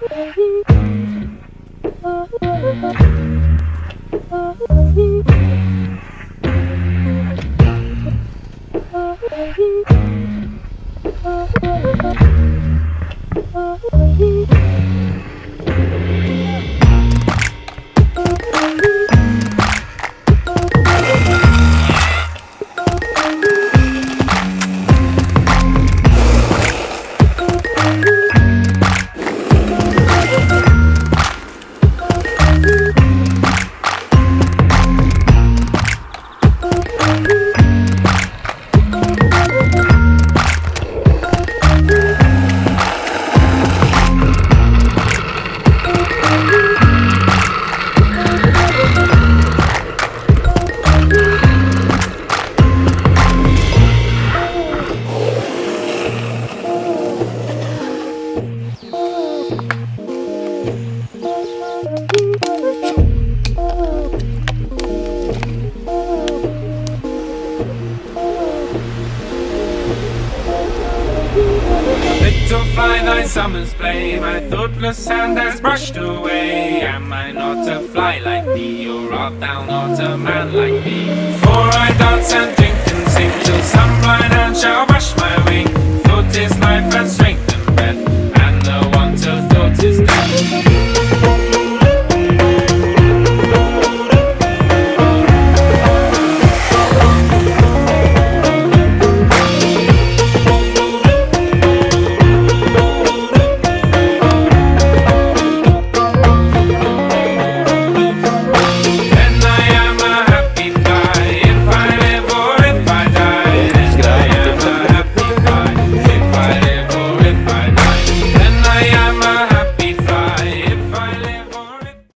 Little fly, thy summer's play, my thoughtless hand has brushed away. Am I not a fly like thee, or art thou not a man like me? For I dance and drink and sing till some blind hand shall brush my